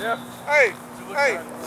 Yep. Hey, hey,